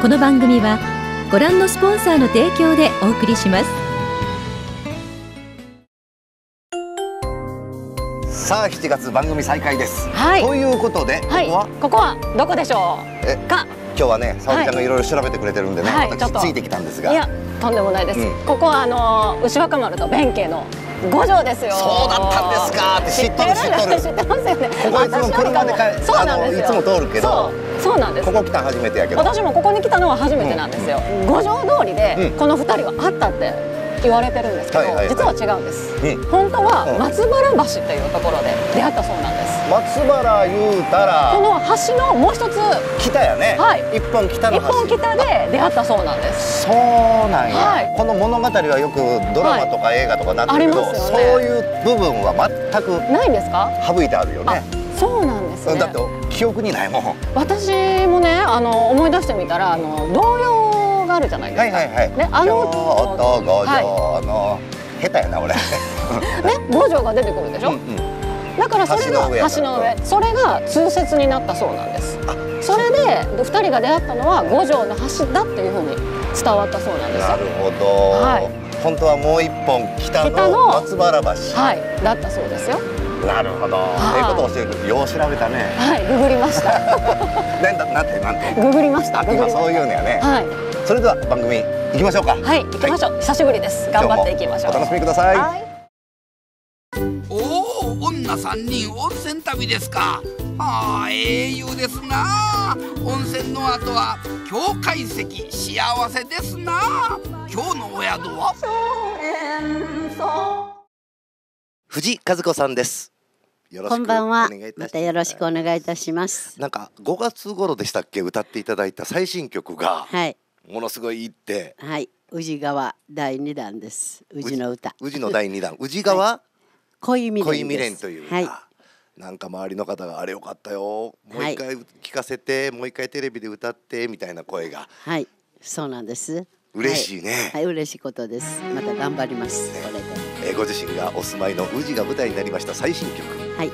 この番組はご覧のスポンサーの提供でお送りします。さあ7月番組再開です、はい。ということで、はい。ここは？ここはどこでしょえうか。今日はね沙織ちゃんがい。ろいろ調べてくれてるんでね、はい。ちょっと。私ついてきたんですが。いやとんでもないです、うん。ここはあの牛若丸と弁慶の五条ですよ。そうだったんですか。って知っとる知ってますよね。ここいつも車で帰そうなんですよ。いつも通るけどそうなんですここ来たの初めてやけど。私もここに来たのは初めてなんですよ、五条通りでうん。この二人は会ったって言われてるんですけど、実は違うんです、うん。本当はうん。松原橋っていうところで出会ったそうなんです松原言うたらこの橋のもう一つ。北やね、はい。一本北の一橋本北で出会ったそうなんです。そうなんや、はい。この物語はよくドラマとか映画とかなってるけど、ありますそういう部分は全くないんですか？省いてあるよあねそうなんですね。だって記憶にないもん。私もねあの思い出してみたらあの童謡があるじゃないですか。はいはいはい。ねあの京都五条はの、下手やな俺。い、ね五条が出てくるでしょ？うんうんだからそれが橋の上それが通説になったそうなんです。あそれで二人が出会ったのは五条の橋だっていうふうに伝わったそうなんですよ。なるほど、はい本当はもう一本北の松原橋。はい、だったそうですよ。なるほど。いええことを教えてよう調べたね。はい、ググりました。なんだなんてなんて？ググりました。今そういうのやね。はい、それでは番組行きましょうか。はい、行きましょう。久しぶりです。頑張っていきましょう。お楽しみください。女三人温泉旅ですか。はあ英雄ですな。温泉の後は境界石幸せですな。今日のお宿は？藤井和子さんです。よろしくこんばんは。お願いいたし。ます。またよろしくお願いいたします。なんか5月頃でしたっけ？歌っていただいた最新曲がはい、ものすごいいいって。はい、宇治川第二弾です。宇治の歌。宇治の第二弾。宇治川恋未練という歌、はい、なんか周りの方があれよかったよもうはい一回聞かせて、もう一回テレビで歌ってみたいな声がはい、そうなんです。嬉しいねはい、はい、嬉しいことです。また頑張ります。これで。えーご自身がお住まいの宇治が舞台になりました最新曲はい、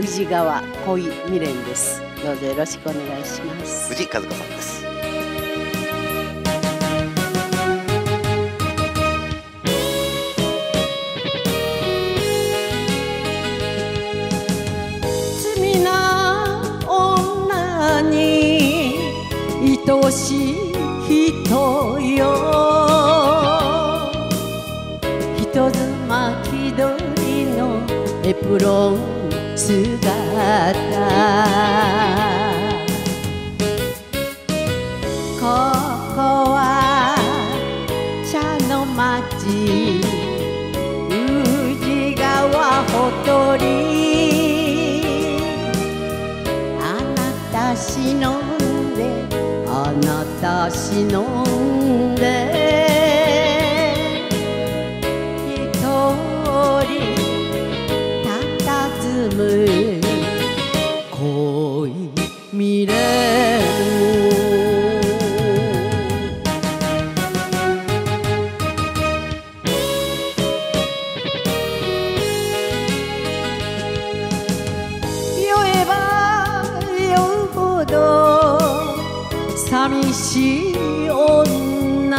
宇治川恋未練です。どうぞよろしくお願いします。藤井和子さんですしい人よ。人妻気取りのエプロン姿。たたずむ恋未練酔えば酔うほど寂しい女。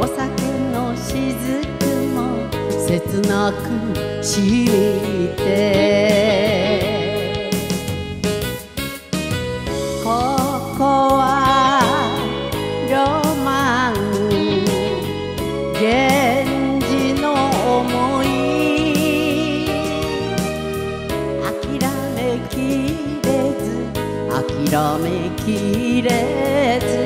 お酒の雫も切なくしみて。ここはロマン源氏の思い。諦めきれず諦めきれず。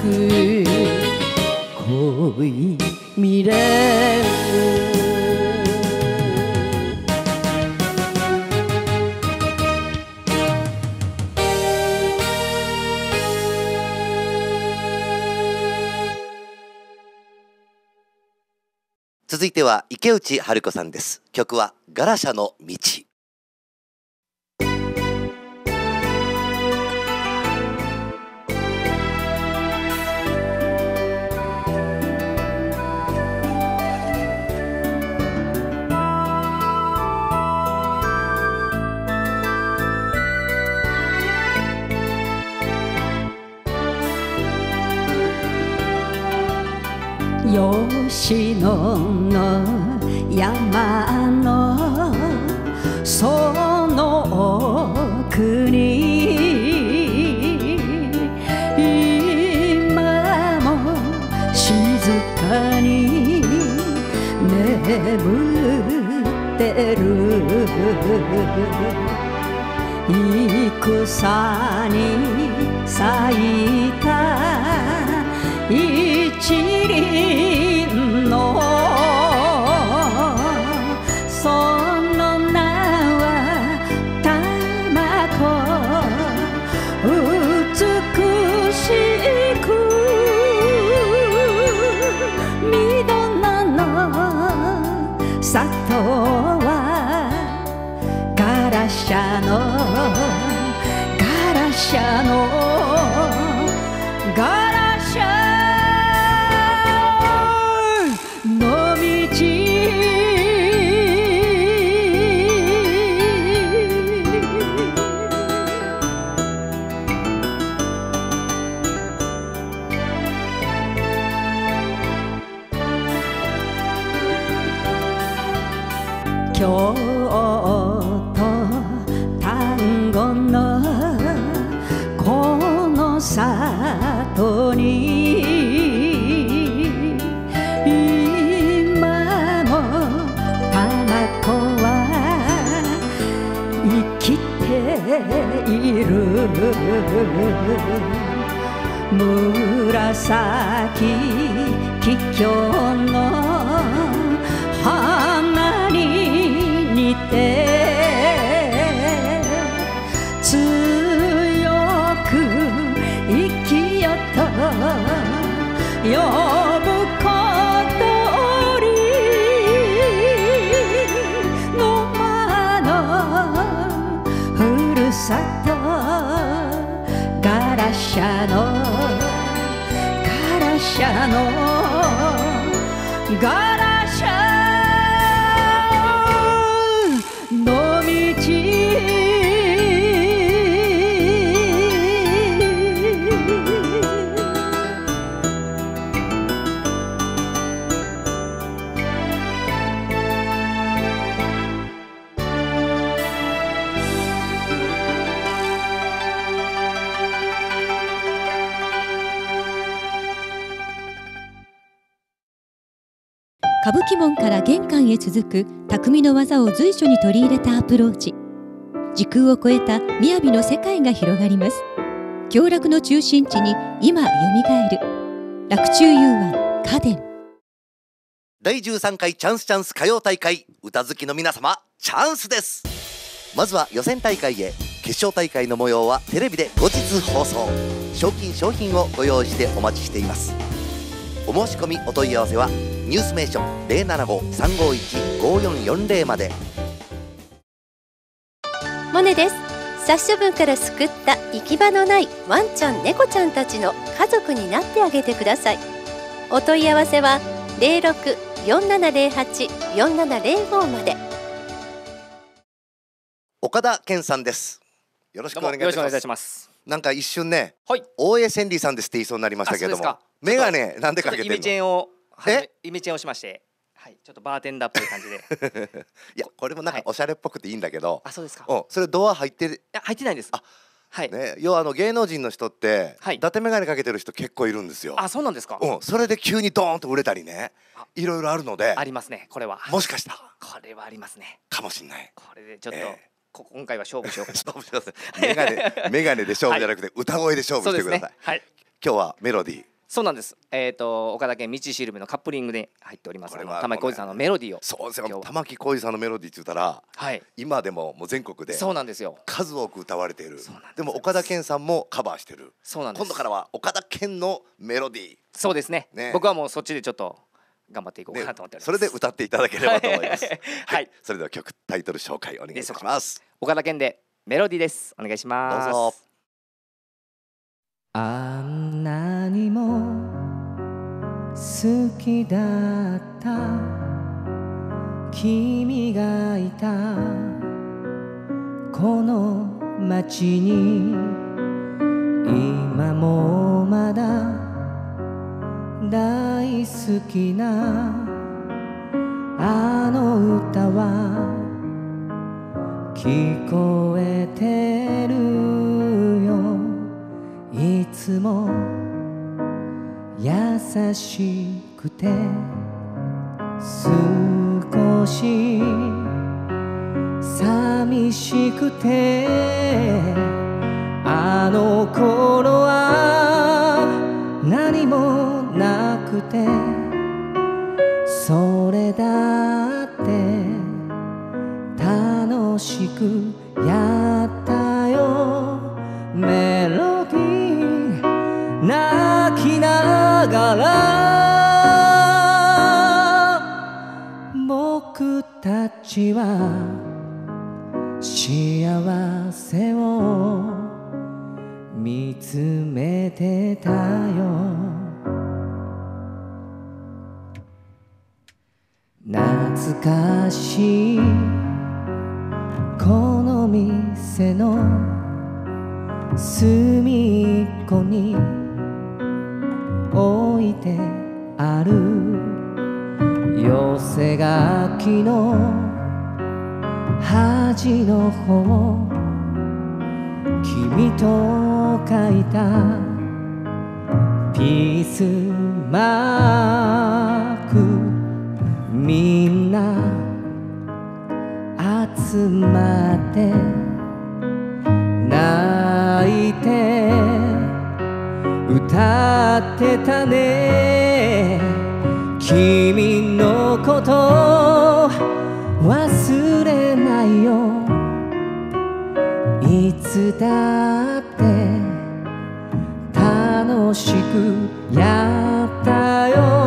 く恋未練続いては池内春子さんです。曲はガラシャの道。の山のその奥に今も静かに眠ってる戦に咲いた一輪京都丹後のこの里いる。紫桔梗の花に似てのガラシャ。の道歌舞伎門から玄関へ続く匠の技を随所に取り入れたアプローチ。時空を超えた雅の世界が広がります。享楽の中心地に今よみがえる。楽中遊湾家電第13回チャンスチャンス歌謡大会歌好きの皆様チャンスです。まずは予選大会へ決勝大会の模様はテレビで後日放送。賞金商品をご用意してお待ちしています。お申し込みお問い合わせはニュースメーション075-351-5440まで。モネです。殺処分から救った行き場のないワンちゃん猫ちゃんたちの家族になってあげてください。お問い合わせは0647084705まで。岡田健さんです。よろしくお願いいたします。なんか一瞬ねはい。大江千里さんですって言いそうになりましたけども。あそうですか。メガネなんでかけてんの？ちょっとイメチェンをはえ？イメチェンをしまして。はい。ちょっとバーテンダーっぽい感じで。い いやこれもなんかはい。おしゃれっぽくていいんだけど、あそうですか。いうん。それドア入ってる。や入ってないです。あはい、ね要はあの芸能人の人って、はい。伊達メガネかけてる人結構いるんですよ。あそうなんですか、うん、それで急にドーンと売れたりねあ。いろいろあるので。ありますねこれは。もしかしたら。これはありますね。かもしんない。これでちょっと、ええ。こ今回は勝負しようかな。勝負してくださいメガネメガネで勝負じゃなくて、歌声で勝負してください、ね。はい。今日はメロディーそうなんです。えっ、と岡田健道しるべのカップリングで入っております。玉井浩二さんのメロディーを。そうですよ。玉置浩二さんのメロディーって言ったらはい。今でももう全国でそうなんですよ。数多く歌われている。そうなんですでも岡田健さんもカバーしてる。そうなんです。今度からは岡田健のメロディー。そうですね。ね。僕はもうそっちでちょっと頑張っていこうかねなと思っております、それで歌っていただければと思います。はい。それでは曲タイトル紹介お願いします。岡田健でメロディーです。お願いします。どうぞあんなにも好きだった。君がいた。この街に今もまだ大好きな。あの歌は聞こえてる。つも優しくて少し寂しくてあの頃僕たちは幸せを見つめてたよ。懐かしいこの店の隅っこに置いてある寄せ書きの端の方君と書いたピースマークみんな集まって泣いて歌ってたね。君のこと忘れないよ。いつだって楽しくやったよ。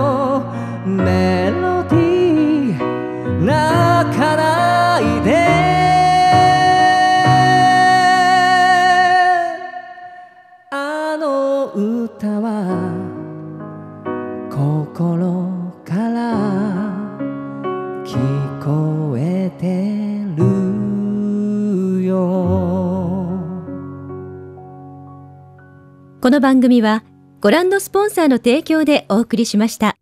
この番組はご覧のスポンサーの提供でお送りしました。